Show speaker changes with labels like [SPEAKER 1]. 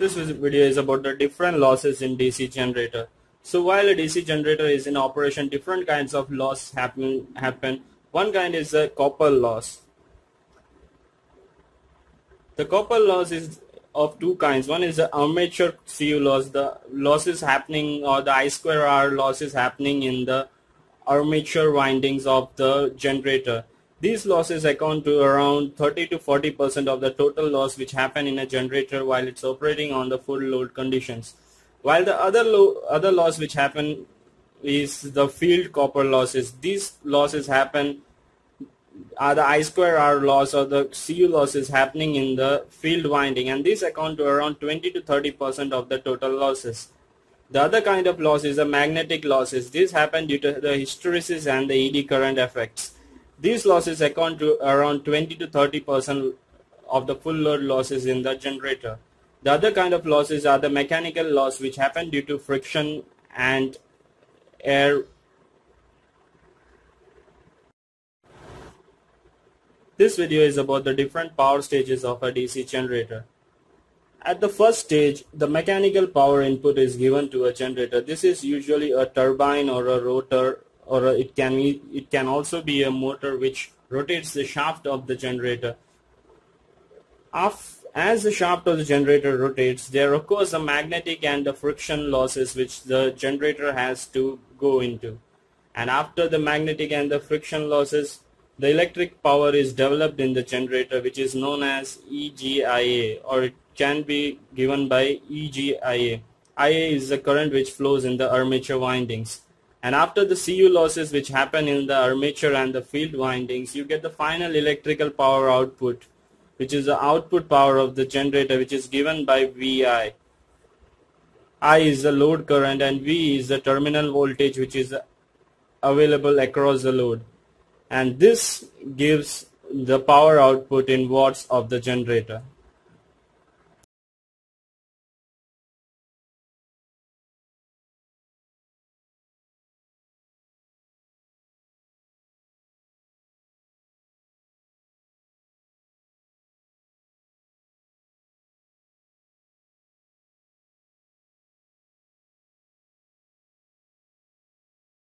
[SPEAKER 1] This video is about the different losses in DC generator. So while a DC generator is in operation, different kinds of loss happen. happen. One kind is a copper loss. The copper loss is of two kinds. One is the armature CU loss. The loss is happening or the I square R loss is happening in the armature windings of the generator. These losses account to around 30 to 40 percent of the total loss which happen in a generator while it's operating on the full load conditions. While the other lo other loss which happen is the field copper losses. These losses happen are the I square R loss or the CU losses happening in the field winding and these account to around 20 to 30 percent of the total losses. The other kind of loss is the magnetic losses. These happen due to the hysteresis and the eddy current effects. These losses account to around 20 to 30 percent of the full load losses in the generator. The other kind of losses are the mechanical loss which happen due to friction and air This video is about the different power stages of a DC generator. At the first stage, the mechanical power input is given to a generator. This is usually a turbine or a rotor or it can it can also be a motor which rotates the shaft of the generator. As the shaft of the generator rotates, there occurs a magnetic and the friction losses which the generator has to go into. And after the magnetic and the friction losses, the electric power is developed in the generator which is known as EGIA or it can be given by EGIA. IA is the current which flows in the armature windings. And after the CU losses which happen in the armature and the field windings, you get the final electrical power output which is the output power of the generator which is given by VI. I is the load current and V is the terminal voltage which is available across the load and this gives the power output in watts of the generator.